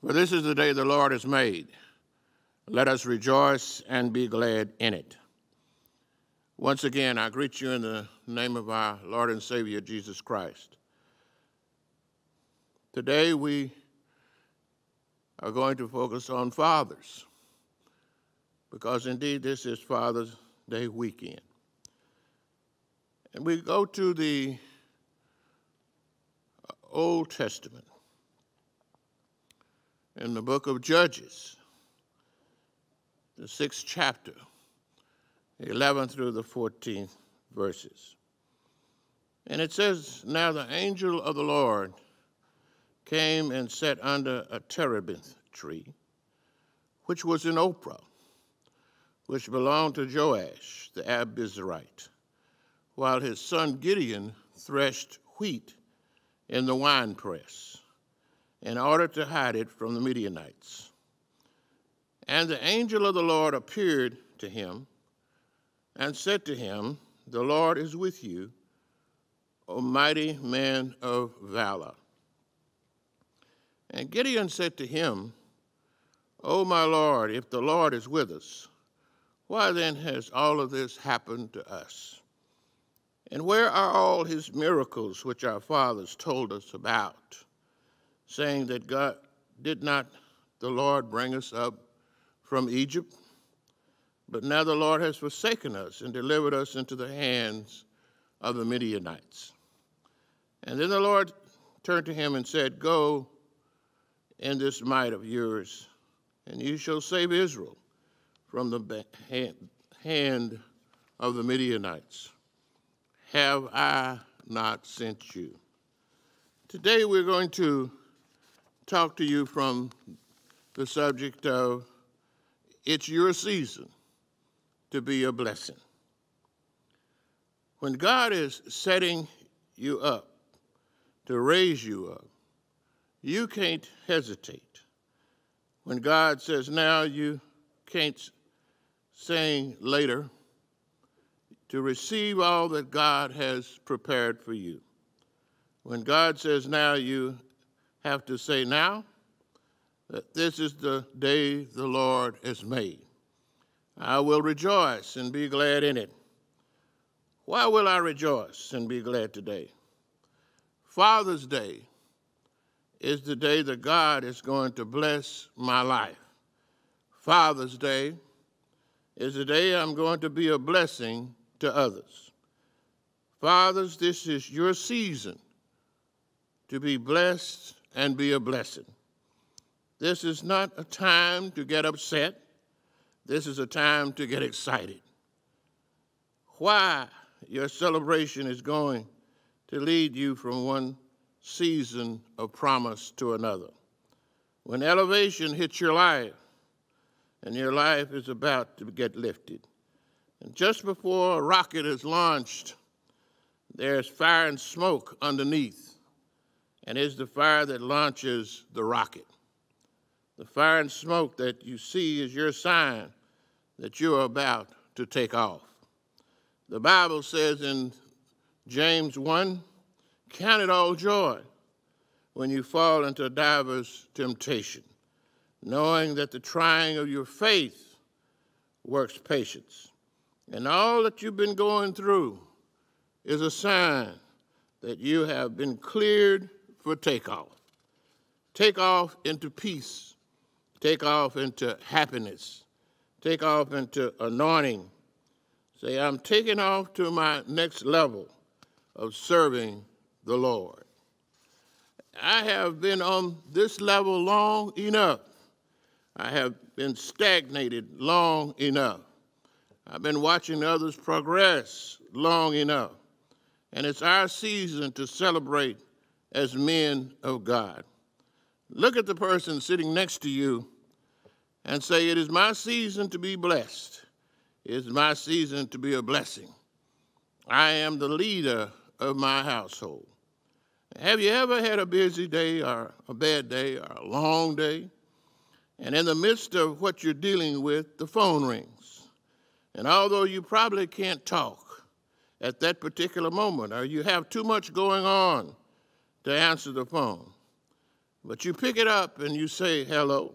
For this is the day the Lord has made. Let us rejoice and be glad in it. Once again, I greet you in the name of our Lord and Savior, Jesus Christ. Today, we are going to focus on fathers, because indeed this is Father's Day weekend. And we go to the Old Testament in the book of Judges, the sixth chapter, 11 through the 14th verses. And it says, Now the angel of the Lord came and sat under a terebinth tree, which was in Ophrah, which belonged to Joash the Abiezrite, while his son Gideon threshed wheat in the winepress in order to hide it from the Midianites. And the angel of the Lord appeared to him and said to him, The Lord is with you, O mighty man of valor. And Gideon said to him, O my Lord, if the Lord is with us, why then has all of this happened to us? And where are all his miracles which our fathers told us about? Saying that God did not the Lord bring us up from Egypt, but now the Lord has forsaken us and delivered us into the hands of the Midianites. And then the Lord turned to him and said, Go in this might of yours, and you shall save Israel from the hand of the Midianites. Have I not sent you? Today we're going to talk to you from the subject of it's your season to be a blessing. When God is setting you up to raise you up, you can't hesitate. When God says now, you can't sing later to receive all that God has prepared for you. When God says now, you have to say now that this is the day the Lord has made. I will rejoice and be glad in it. Why will I rejoice and be glad today? Father's Day is the day that God is going to bless my life. Father's Day is the day I'm going to be a blessing to others. Fathers, this is your season to be blessed and be a blessing. This is not a time to get upset. This is a time to get excited. Why your celebration is going to lead you from one season of promise to another. When elevation hits your life, and your life is about to get lifted. And just before a rocket is launched, there's fire and smoke underneath and is the fire that launches the rocket. The fire and smoke that you see is your sign that you're about to take off. The Bible says in James 1 Count it all joy when you fall into divers temptation, knowing that the trying of your faith works patience. And all that you've been going through is a sign that you have been cleared for takeoff. Take off into peace. Take off into happiness. Take off into anointing. Say, I'm taking off to my next level of serving the Lord. I have been on this level long enough. I have been stagnated long enough. I've been watching others progress long enough. And it's our season to celebrate as men of God. Look at the person sitting next to you and say, It is my season to be blessed. It is my season to be a blessing. I am the leader of my household. Have you ever had a busy day or a bad day or a long day? And in the midst of what you're dealing with, the phone rings. And although you probably can't talk at that particular moment, or you have too much going on, to answer the phone. But you pick it up and you say hello.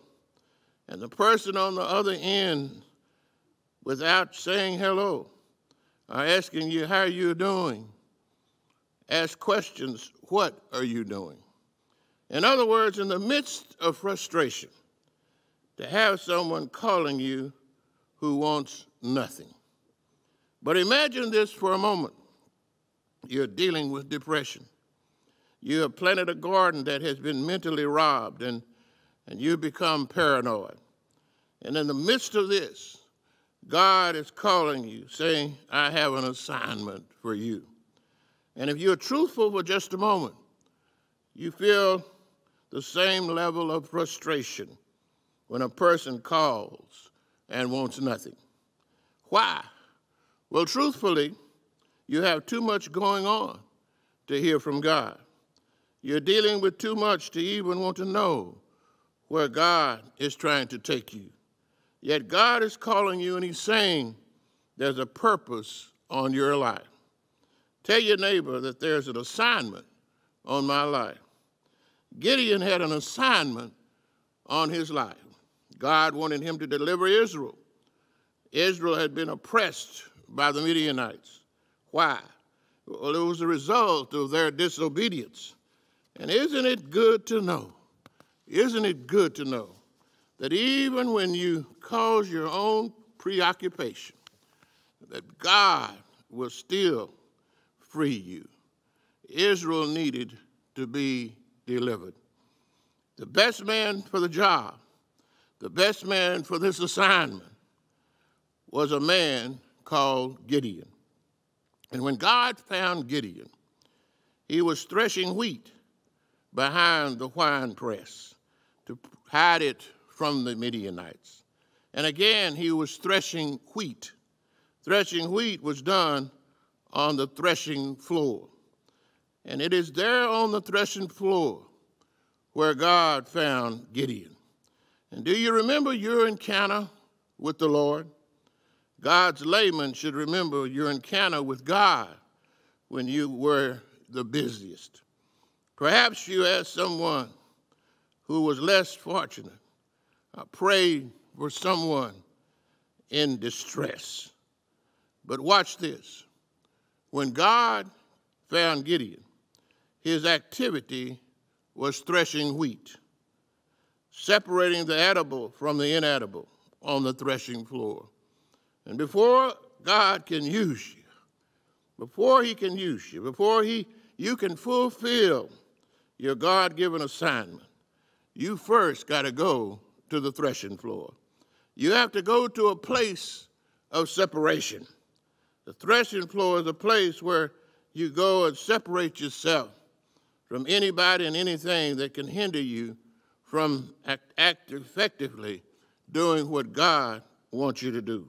And the person on the other end, without saying hello, are asking you how you're doing. Ask questions, what are you doing? In other words, in the midst of frustration, to have someone calling you who wants nothing. But imagine this for a moment. You're dealing with depression. You have planted a garden that has been mentally robbed, and, and you become paranoid. And in the midst of this, God is calling you, saying, I have an assignment for you. And if you're truthful for just a moment, you feel the same level of frustration when a person calls and wants nothing. Why? Well, truthfully, you have too much going on to hear from God. You're dealing with too much to even want to know where God is trying to take you. Yet God is calling you and He's saying there's a purpose on your life. Tell your neighbor that there's an assignment on my life. Gideon had an assignment on his life. God wanted him to deliver Israel. Israel had been oppressed by the Midianites. Why? Well, it was a result of their disobedience. And isn't it good to know? Isn't it good to know that even when you cause your own preoccupation, that God will still free you? Israel needed to be delivered. The best man for the job, the best man for this assignment was a man called Gideon. And when God found Gideon, he was threshing wheat behind the wine press to hide it from the Midianites. And again, he was threshing wheat. Threshing wheat was done on the threshing floor. And it is there on the threshing floor where God found Gideon. And do you remember your encounter with the Lord? God's layman should remember your encounter with God when you were the busiest. Perhaps you asked someone who was less fortunate, prayed for someone in distress. But watch this. When God found Gideon, his activity was threshing wheat, separating the edible from the inedible on the threshing floor. And before God can use you, before he can use you, before he, you can fulfill your God given assignment, you first got to go to the threshing floor. You have to go to a place of separation. The threshing floor is a place where you go and separate yourself from anybody and anything that can hinder you from act, act effectively doing what God wants you to do.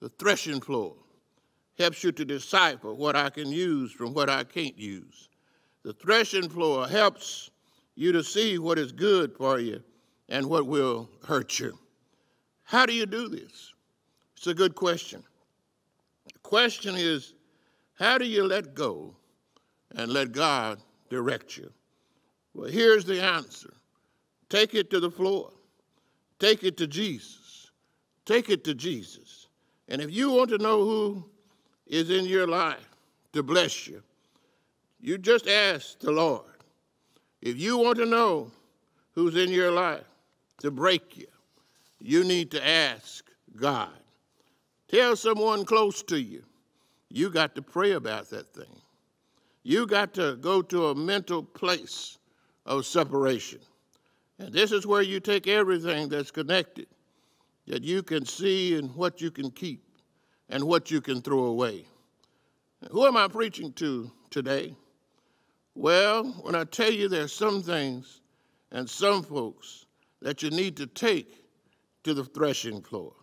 The threshing floor helps you to decipher what I can use from what I can't use. The threshing floor helps you to see what is good for you and what will hurt you. How do you do this? It's a good question. The question is how do you let go and let God direct you? Well, here's the answer take it to the floor, take it to Jesus, take it to Jesus. And if you want to know who is in your life to bless you, you just ask the Lord. If you want to know who's in your life to break you, you need to ask God. Tell someone close to you. You got to pray about that thing. You got to go to a mental place of separation. And this is where you take everything that's connected that you can see and what you can keep and what you can throw away. Who am I preaching to today? Well, when I tell you there's some things and some folks that you need to take to the threshing floor.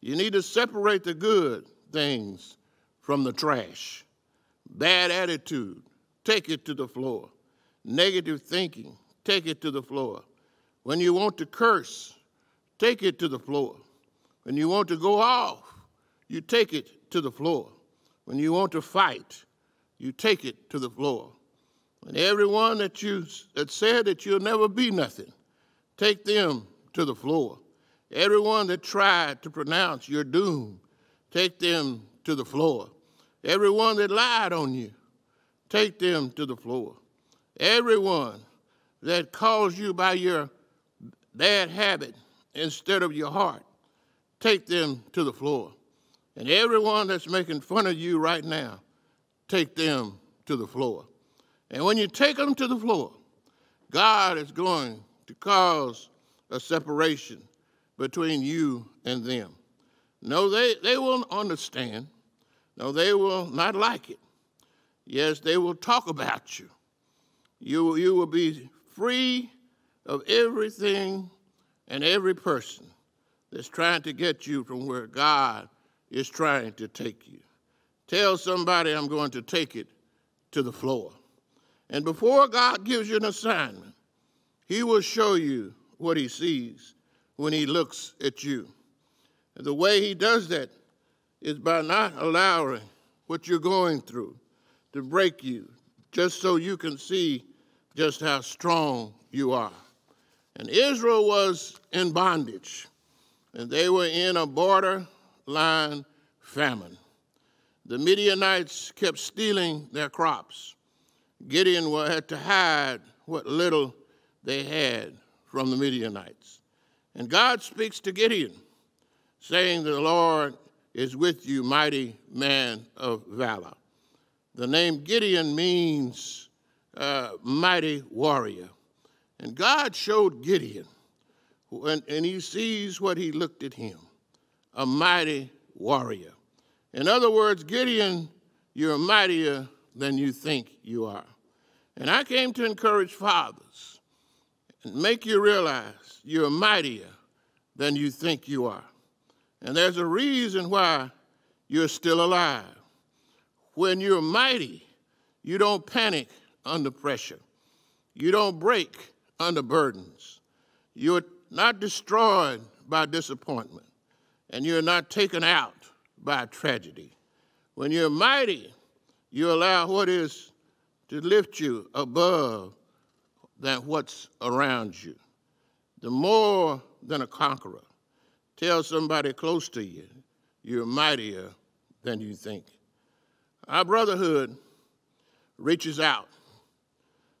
You need to separate the good things from the trash. Bad attitude, take it to the floor. Negative thinking, take it to the floor. When you want to curse, take it to the floor. When you want to go off, you take it to the floor. When you want to fight, you take it to the floor. And everyone that you that said that you'll never be nothing, take them to the floor. Everyone that tried to pronounce your doom, take them to the floor. Everyone that lied on you, take them to the floor. Everyone that calls you by your bad habit instead of your heart, take them to the floor. And everyone that's making fun of you right now, take them to the floor. And when you take them to the floor, God is going to cause a separation between you and them. No, they, they will understand. No, they will not like it. Yes, they will talk about you. You, you will be free of everything and every person that's trying to get you from where God is trying to take you. Tell somebody I'm going to take it to the floor. And before God gives you an assignment, He will show you what He sees when He looks at you. And the way He does that is by not allowing what you're going through to break you, just so you can see just how strong you are. And Israel was in bondage, and they were in a borderline famine. The Midianites kept stealing their crops. Gideon had to hide what little they had from the Midianites. And God speaks to Gideon, saying, The Lord is with you, mighty man of valor. The name Gideon means uh, mighty warrior. And God showed Gideon, and, and he sees what he looked at him a mighty warrior. In other words, Gideon, you're mightier than you think you are. And I came to encourage fathers and make you realize you're mightier than you think you are. And there's a reason why you're still alive. When you're mighty, you don't panic under pressure. You don't break under burdens. You're not destroyed by disappointment, and you're not taken out by tragedy. When you're mighty, you allow what is to lift you above than what's around you. The more than a conqueror. Tell somebody close to you, you're mightier than you think. Our brotherhood reaches out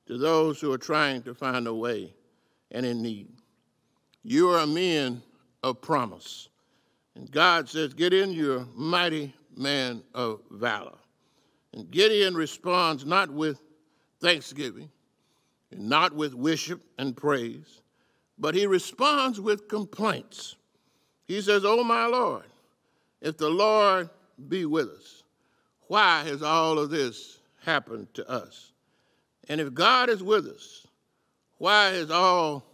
to those who are trying to find a way and in need. You are men of promise. And God says, Gideon your mighty man of valor. And Gideon responds not with thanksgiving, and not with worship and praise, but he responds with complaints. He says, Oh, my Lord, if the Lord be with us, why has all of this happened to us? And if God is with us, why has all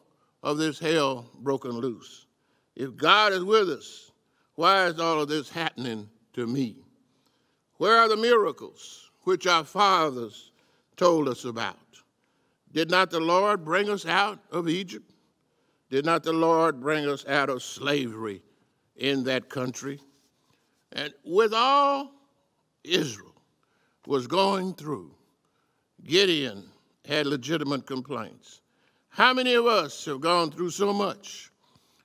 of this hell broken loose? If God is with us, why is all of this happening to me? Where are the miracles which our fathers told us about? Did not the Lord bring us out of Egypt? Did not the Lord bring us out of slavery in that country? And with all Israel was going through, Gideon had legitimate complaints. How many of us have gone through so much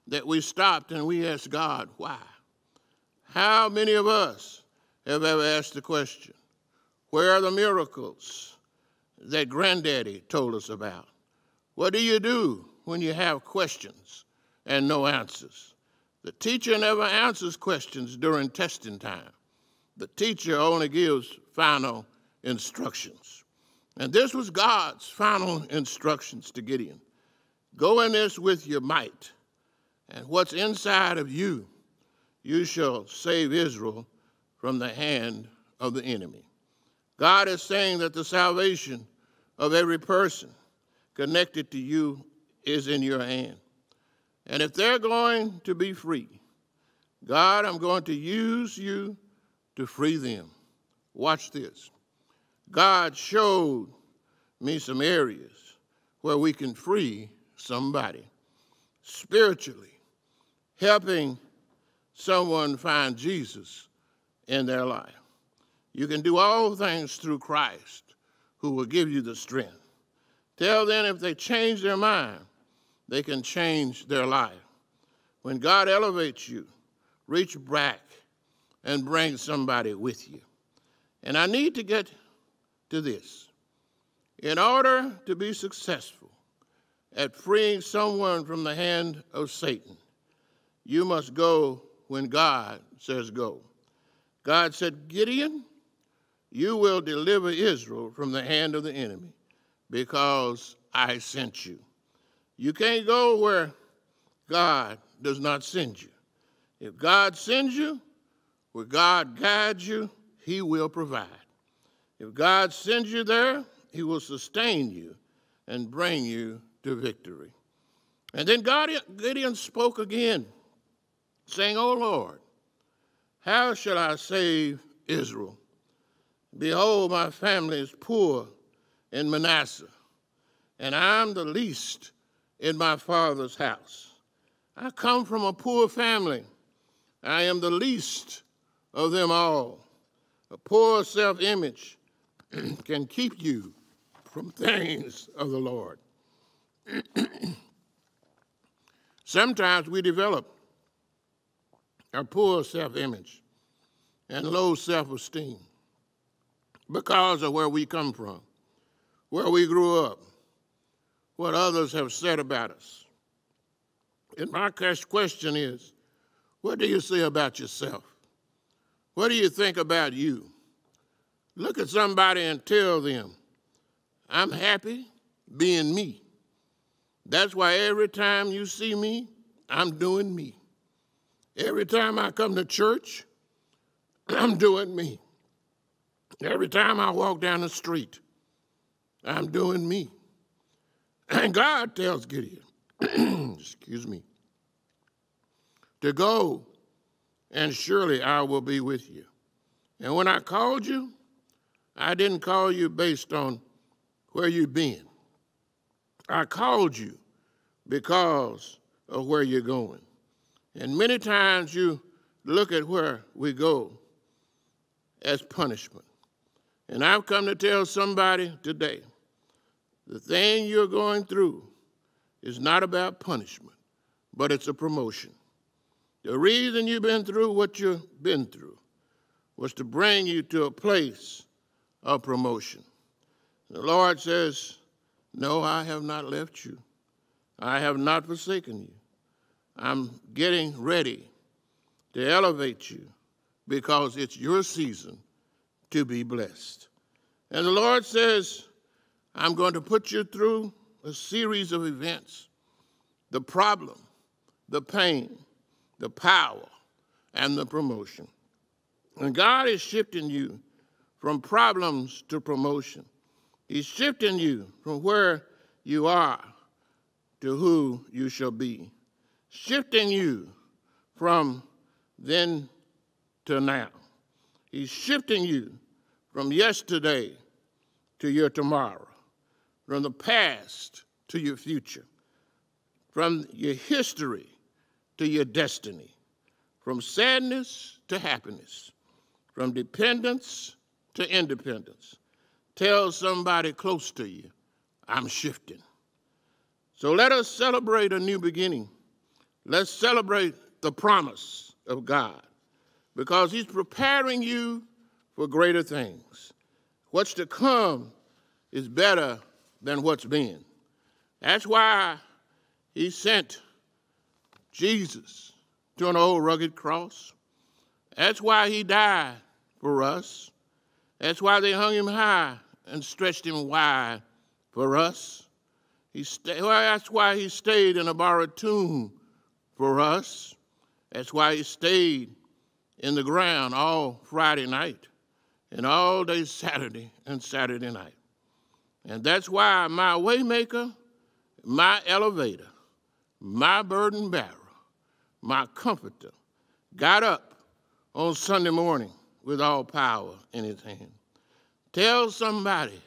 that we stopped and we asked God, why? How many of us have ever asked the question, where are the miracles that Granddaddy told us about? What do you do when you have questions and no answers? The teacher never answers questions during testing time. The teacher only gives final instructions. And this was God's final instructions to Gideon. Go in this with your might, and what's inside of you, you shall save Israel from the hand of the enemy. God is saying that the salvation of every person connected to you is in your hand. And if they're going to be free, God, I'm going to use you to free them. Watch this. God showed me some areas where we can free somebody spiritually, helping someone find Jesus in their life. You can do all things through Christ who will give you the strength. Tell them if they change their mind, they can change their life. When God elevates you, reach back and bring somebody with you. And I need to get to this. In order to be successful at freeing someone from the hand of Satan, you must go when God says go. God said, Gideon, you will deliver Israel from the hand of the enemy because I sent you. You can't go where God does not send you. If God sends you, where God guides you, He will provide. If God sends you there, He will sustain you and bring you to victory. And then God, Gideon spoke again, saying, O Lord, how shall I save Israel? Behold, my family is poor in Manasseh, and I'm the least in my father's house. I come from a poor family. I am the least of them all. A poor self image can keep you from things of the Lord. Sometimes we develop a poor self image and low self esteem because of where we come from, where we grew up, what others have said about us. And my question is what do you say about yourself? What do you think about you? Look at somebody and tell them, I'm happy being me. That's why every time you see me, I'm doing me. Every time I come to church, I'm doing me. Every time I walk down the street, I'm doing me. And God tells Gideon, excuse me, to go, and surely I will be with you. And when I called you, I didn't call you based on where you've been. I called you because of where you're going. And many times you look at where we go as punishment. And I've come to tell somebody today the thing you're going through is not about punishment, but it's a promotion. The reason you've been through what you've been through was to bring you to a place of promotion. The Lord says, No, I have not left you. I have not forsaken you. I'm getting ready to elevate you because it's your season to be blessed. And the Lord says, I'm going to put you through a series of events the problem, the pain, the power, and the promotion. And God is shifting you from problems to promotion. He's shifting you from where you are to who you shall be, shifting you from then to now. He's shifting you from yesterday to your tomorrow, from the past to your future, from your history to your destiny, from sadness to happiness, from dependence to independence. Tell somebody close to you, I'm shifting. So let us celebrate a new beginning. Let's celebrate the promise of God because He's preparing you for greater things. What's to come is better than what's been. That's why He sent Jesus to an old rugged cross. That's why He died for us. That's why they hung Him high and stretched Him wide for us. He sta- well, that's why He stayed in a borrowed tomb for us. That's why He stayed in the ground all Friday night and all day Saturday and Saturday night. And that's why my waymaker, my elevator, my burden bearer, my comforter got up on Sunday morning with all power in his hand. Tell somebody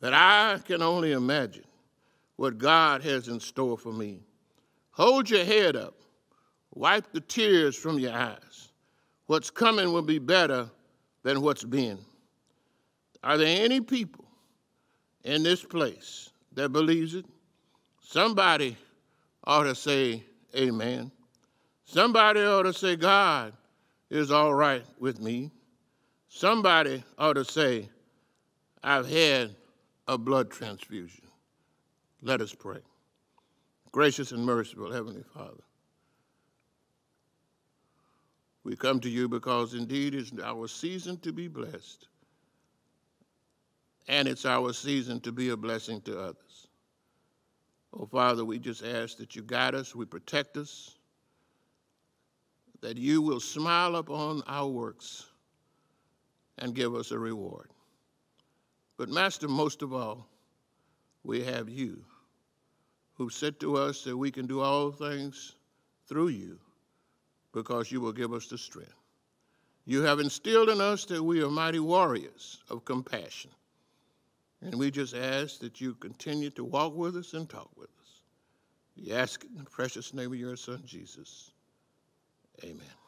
that I can only imagine what God has in store for me. Hold your head up. Wipe the tears from your eyes. What's coming will be better than what's been. Are there any people in this place that believes it, somebody ought to say amen. Somebody ought to say God is all right with me. Somebody ought to say I've had a blood transfusion. Let us pray. Gracious and merciful Heavenly Father, we come to you because indeed it's our season to be blessed, and it's our season to be a blessing to others. Oh, Father, we just ask that you guide us, we protect us, that you will smile upon our works and give us a reward. But, Master, most of all, we have you who said to us that we can do all things through you because you will give us the strength. You have instilled in us that we are mighty warriors of compassion. And we just ask that you continue to walk with us and talk with us. We ask in the precious name of your Son, Jesus. Amen.